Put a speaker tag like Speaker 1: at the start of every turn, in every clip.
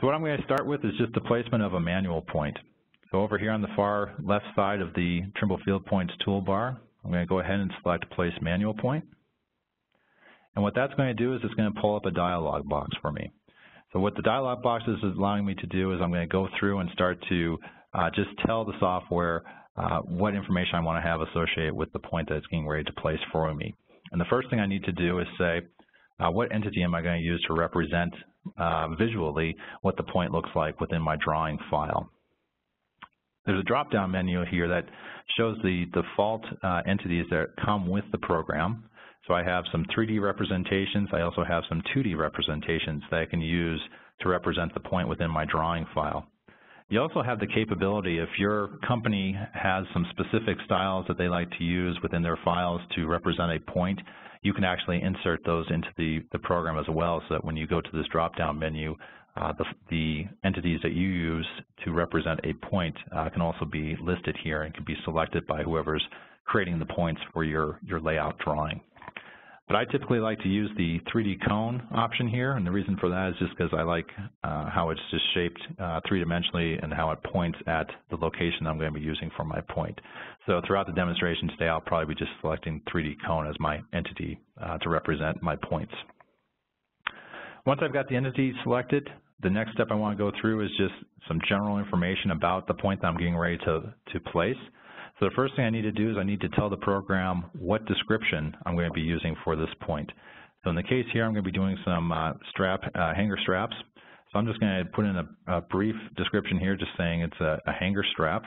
Speaker 1: So what I'm going to start with is just the placement of a manual point. So over here on the far left side of the Trimble Field Points toolbar, I'm going to go ahead and select Place Manual Point. And what that's going to do is it's going to pull up a dialog box for me. So what the dialog box is allowing me to do is I'm going to go through and start to uh, just tell the software uh, what information I want to have associated with the point that it's getting ready to place for me. And the first thing I need to do is say, uh, what entity am I going to use to represent uh, visually what the point looks like within my drawing file. There's a drop-down menu here that shows the default uh, entities that come with the program. So I have some 3D representations. I also have some 2D representations that I can use to represent the point within my drawing file. You also have the capability, if your company has some specific styles that they like to use within their files to represent a point, you can actually insert those into the, the program as well so that when you go to this drop-down menu, uh, the, the, entities that you use to represent a point uh, can also be listed here and can be selected by whoever's creating the points for your, your layout drawing. But I typically like to use the 3D cone option here, and the reason for that is just because I like uh, how it's just shaped uh, three-dimensionally and how it points at the location I'm going to be using for my point. So throughout the demonstration today, I'll probably be just selecting 3D cone as my entity uh, to represent my points. Once I've got the entity selected, the next step I want to go through is just some general information about the point that I'm getting ready to, to place. So the first thing I need to do is I need to tell the program what description I'm going to be using for this point. So in the case here, I'm going to be doing some uh, strap uh, hanger straps. So I'm just going to put in a, a brief description here just saying it's a, a, hanger strap.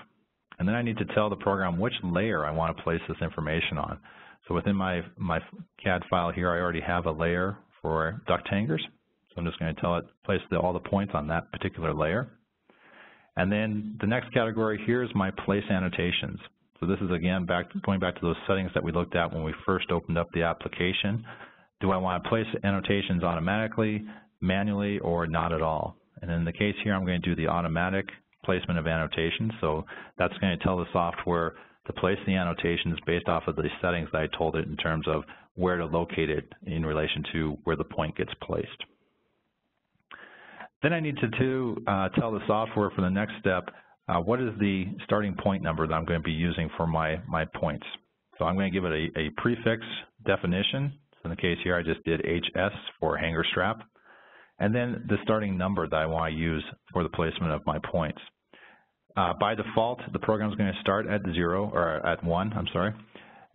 Speaker 1: And then I need to tell the program which layer I want to place this information on. So within my, my CAD file here, I already have a layer for duct hangers. So I'm just going to tell it place the, all the points on that particular layer. And then the next category here is my place annotations. So this is again back going back to those settings that we looked at when we first opened up the application. Do I want to place annotations automatically, manually, or not at all? And in the case here, I'm going to do the automatic placement of annotations. So that's going to tell the software to place the annotations based off of the settings that I told it in terms of where to locate it in relation to where the point gets placed. Then I need to, to uh, tell the software for the next step uh, what is the starting point number that I'm going to be using for my, my points? So I'm going to give it a, a prefix definition. So in the case here, I just did HS for hanger strap. And then the starting number that I want to use for the placement of my points. Uh, by default, the program is going to start at zero, or at one, I'm sorry.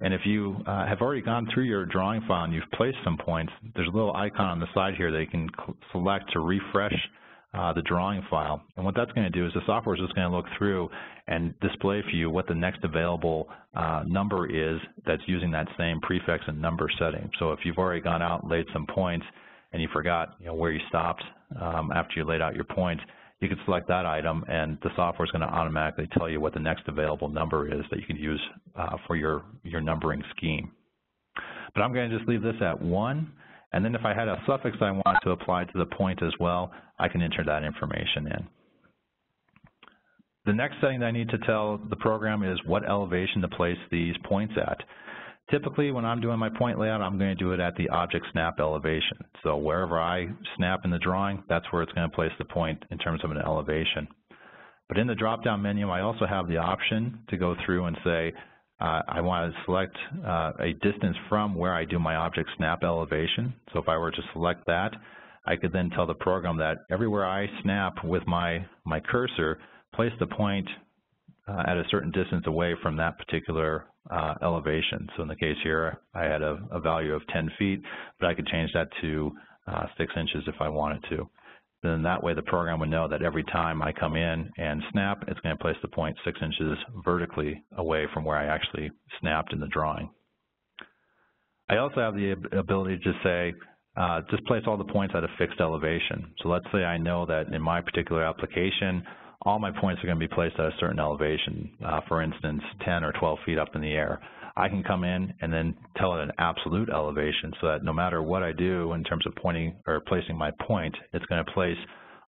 Speaker 1: And if you uh, have already gone through your drawing file and you've placed some points, there's a little icon on the side here that you can select to refresh uh, the drawing file. And what that's going to do is the software is just going to look through and display for you what the next available uh, number is that's using that same prefix and number setting. So if you've already gone out and laid some points and you forgot you know, where you stopped um, after you laid out your points, you can select that item and the software is going to automatically tell you what the next available number is that you can use uh, for your, your numbering scheme. But I'm going to just leave this at 1 and then if I had a suffix I want to apply to the point as well, I can enter that information in. The next setting that I need to tell the program is what elevation to place these points at. Typically, when I'm doing my point layout, I'm going to do it at the object snap elevation. So wherever I snap in the drawing, that's where it's going to place the point in terms of an elevation. But in the drop-down menu, I also have the option to go through and say, I want to select uh, a distance from where I do my object snap elevation. So if I were to select that, I could then tell the program that everywhere I snap with my, my cursor, place the point uh, at a certain distance away from that particular uh, elevation. So in the case here, I had a, a, value of 10 feet, but I could change that to uh, 6 inches if I wanted to then that way the program would know that every time I come in and snap, it's going to place the point six inches vertically away from where I actually snapped in the drawing. I also have the ability to say, uh, just place all the points at a fixed elevation. So let's say I know that in my particular application, all my points are going to be placed at a certain elevation, uh, for instance, 10 or 12 feet up in the air. I can come in and then tell it an absolute elevation so that no matter what I do in terms of pointing or placing my point, it's going to place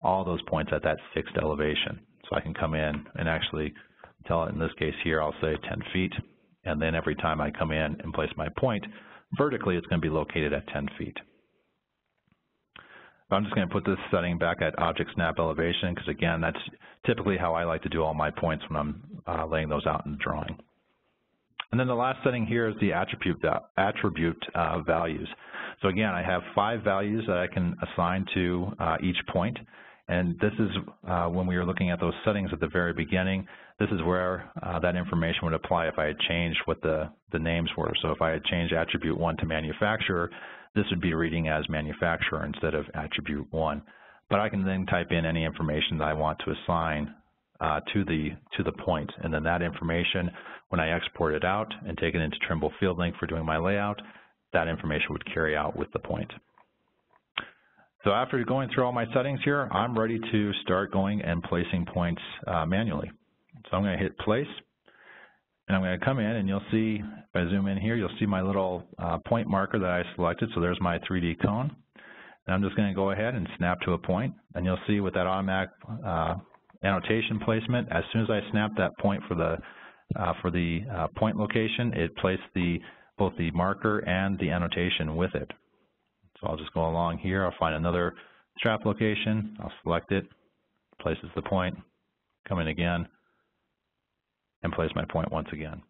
Speaker 1: all those points at that fixed elevation. So I can come in and actually tell it, in this case here, I'll say 10 feet, and then every time I come in and place my point, vertically it's going to be located at 10 feet. I'm just going to put this setting back at object snap elevation because again, that's typically how I like to do all my points when I'm uh, laying those out in the drawing. And then the last setting here is the attribute, attribute uh, values. So again, I have five values that I can assign to uh, each point. And this is uh, when we were looking at those settings at the very beginning, this is where uh, that information would apply if I had changed what the, the names were. So if I had changed attribute 1 to manufacturer, this would be reading as manufacturer instead of attribute 1. But I can then type in any information that I want to assign uh, to the to the point. and then that information, when I export it out and take it into Trimble Field Link for doing my layout, that information would carry out with the point. So after going through all my settings here, I'm ready to start going and placing points uh, manually. So I'm going to hit place, and I'm going to come in and you'll see, if I zoom in here, you'll see my little uh, point marker that I selected. So there's my 3D cone. And I'm just going to go ahead and snap to a point, and you'll see with that automatic uh, annotation placement, as soon as I snap that point for the uh, for the uh, point location, it placed the both the marker and the annotation with it. I'll just go along here. I'll find another strap location. I'll select it, places the point, come in again, and place my point once again.